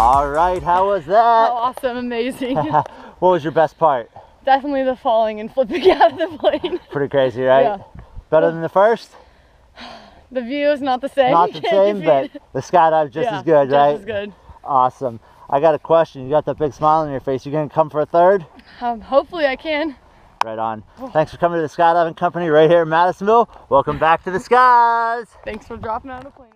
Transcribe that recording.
All right, How was that? that? awesome, amazing. what was your best part? Definitely the falling and flipping out of the plane. Pretty crazy, right? Yeah. Better than the first? The view is not the same. Not the same, but the skydive just Yeah, as good, right? just as good. Awesome. I got a question. You got that big smile on your face. You gonna come for a third? Um, hopefully I can. Right on. Thanks for coming to the skydiving company right here in Madisonville. Welcome back to the skies. Thanks for dropping out of the plane.